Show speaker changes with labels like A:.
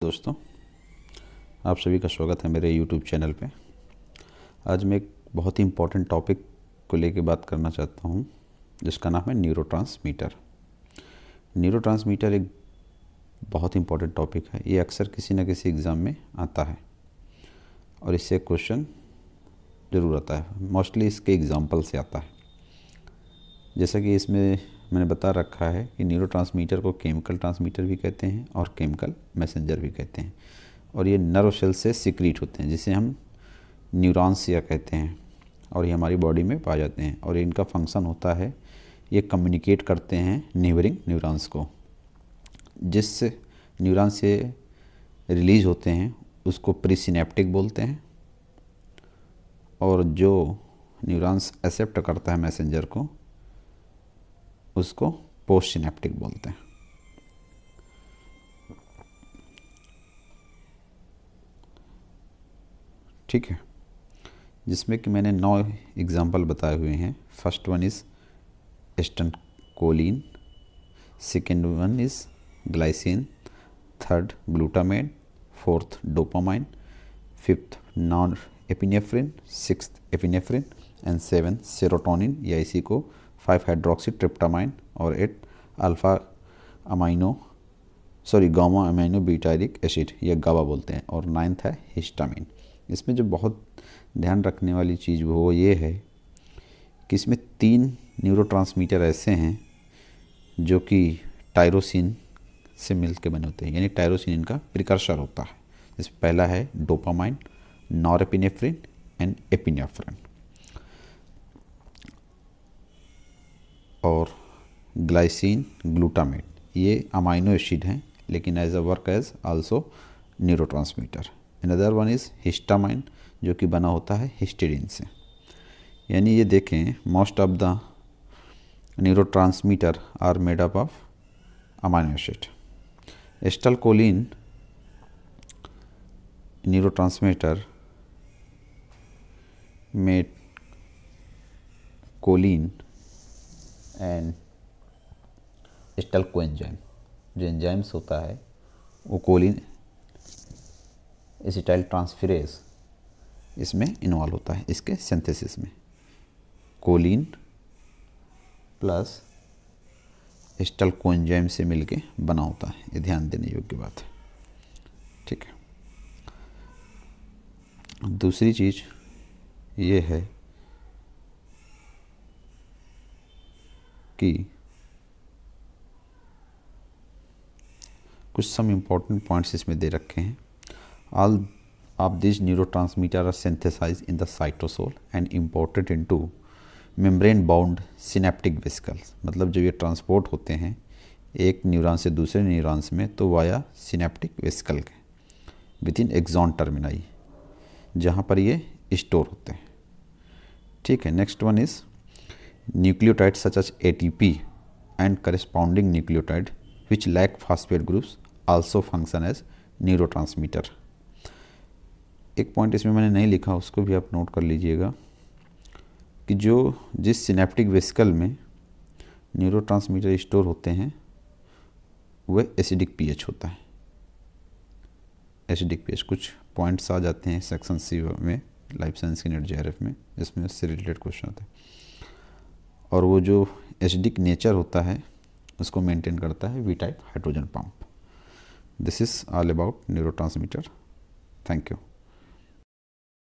A: दोस्तों, आप सभी का स्वागत है मेरे YouTube चैनल पे। आज मैं एक बहुत ही इम्पोर्टेंट टॉपिक को लेके बात करना चाहता हूँ, जिसका नाम है न्यूरोट्रांसमीटर न्यूरोट्रांसमीटर एक बहुत ही इम्पोर्टेंट टॉपिक है। ये अक्सर किसी न किसी एग्ज़ाम में आता है और इससे क्वेश्चन ज़रूर आता है। मोस्टली इसके एग्ज़ाम्पल से आता है। जैसा कि इसमें मैंने बता रखा है कि न्यूरो को केमिकल ट्रांसमीटर भी कहते हैं और केमिकल मैसेंजर भी कहते हैं और ये नर्व सेल से सिक्रीट होते हैं, जिसे हम न्यूरॉन्सिया कहते हैं और ये हमारी बॉडी में पाए जाते हैं और इनका फ़ंक्शन होता है, ये कम्युनिकेट करते हैं नीवरिंग न्यूरॉन्स को। जिस न्यूरॉन से रिलीज़ होते हैं, उसको प्रीसिनेप्टिक बोलते हैं और जो न्यूरॉन्स एक्सेप्ट करता है मैसेंजर को उसको पोस्ट सिनेप्टिक बोलते हैं। ठीक है। जिसमें कि मैंने नौ एग्ज़ाम्पल बताए हुए हैं। First one is acetylcholine second one is glycine third glutamate fourth dopamine fifth norepinephrine six epinephrine and seven serotonin या इसी को फाइव हाइड्रोक्सी ट्रिप्टामाइन और eight alpha amino sorry gamma amino butyric acid या गावा बोलते हैं, और नाइन्थ है हिस्टामिन इसमें जो बहुत ध्यान रखने वाली चीज़ वो ये है कि इसमें तीन न्यूरो ऐसे हैं जो कि टायरोसिन से मिल के बने होते हैं। यानी टायरोसिन इनका प्रिकर्सर होता है। जिस पहला है डोपामाइन नॉरएपिनेफ्रिन एंड एपिनेफ्रिन और ग्लाइसिन, ग्लूटामेट, ये अमाइनो एसिड हैं, लेकिन as a work as also neurotransmitter other one is histamine जो कि बना होता है हिस्टेरिन से। यानी ये देखें most of the neurotransmitter are made up of amino acid acetylcholine neurotransmitter made choline and acetyl enzyme जो एंजाइम्स होता है, वो कोलिन एसिटाइल ट्रांसफरेज इसमें इन्वॉल्व होता है, इसके सिंथेसिस में। कोलिन प्लस स्टल कोएंजाइम से मिलके बना होता है। ये ध्यान देने योग्य बात है। ठीक है। दूसरी चीज़ ये है कि कुछ सम इम्पोर्टेंट पॉइंट्स इसमें दे रखे हैं। All of this neurotransmitter are synthesize in the cytosol and imported into membrane bound synaptic vesicles मतलब जब ये ट्रांसपोर्ट होते हैं एक न्यूरॉन से दूसरे न्यूरॉन्स में तो वाया सिनेप्टिक वेसिकल के विद इन एक्जॉन टर्मिनाई जहाँ पर ये स्टोर होते हैं। ठीक है next one is nucleotides such as ATP and corresponding nucleotide which lack phosphate groups, also function as neurotransmitter. एक पॉइंट इसमें मैंने नहीं लिखा, उसको भी आप नोट कर लीजिएगा कि जो जिस सिनेप्टिक वेसिकल में न्यूरो स्टोर होते हैं वह एसिडिक पीएच होता है एसिडिक पीएच कुछ पॉइंट्स आ जाते हैं सेक्शन सी में लाइफ साइंस के नेट जे में, जिसमें उससे रिलेटेड क्वेश्चन होते हैं और वो जो एसिडिक नेचर होता है, उसको मेंटेन करता है V type hydrogen pump this is all about neuro thank you